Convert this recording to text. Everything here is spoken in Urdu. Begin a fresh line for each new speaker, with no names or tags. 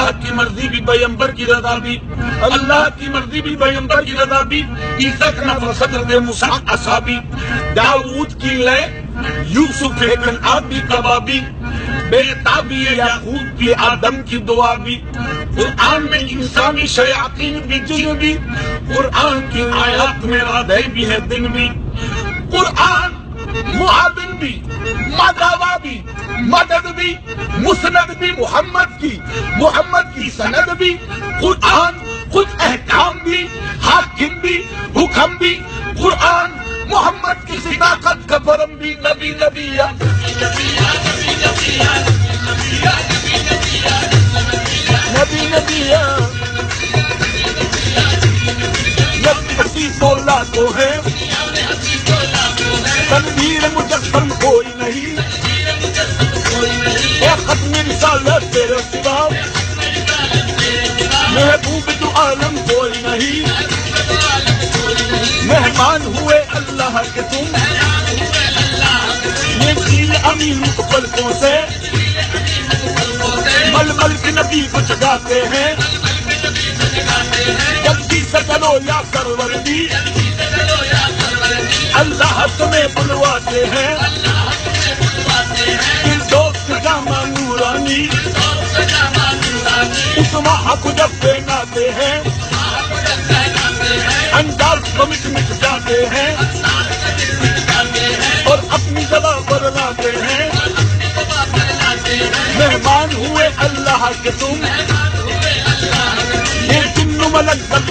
اللہ کی مرضی بھی پیمبر کی رضا بھی، اللہ کی مرضی بھی پیمبر کی رضا بھی عیسیٰ کا نفر صدر دے موسیٰ اصحابی داود کی لے، یوسف ایکن آبی کبابی بے تابی یعقوب کی آدم کی دعا بھی، قرآن میں انسانی شیاطین بھی جن بھی، قرآن کی آیات میں رادے بھی ہے دن بھی، قرآن معاون بھی مداوا بھی، مدد بھی، مسند بھی، محمد محمد کی سند بھی، قرآن، خود احکام بھی، حاکم بھی، حکم بھی، قرآن، محمد کی صداقت کا فرم بھی، نبی نبی نبی نبی نبی ہسی بولا تو ہے۔ تنویر مجسم کوئی نہیں۔ ختم رسالت تیرے سوا محبوب تو عالم کوئی نہیں۔ مہمان ہوئے اللہ کے تم۔ یہ جیل امین کو پلکوں سے مل مل کے نبی کو جگاتے ہیں۔ جلدی سے چلو یا سروردی اللہ تمہیں بلواتے ہیں۔ جاتے ہیں۔ انداز کو مٹ مٹ جاتے ہیں۔ اور اپنی جگہ پر لاتے ہیں۔ مہمان ہوئے اللہ کے تم۔ یہ تم ملک تک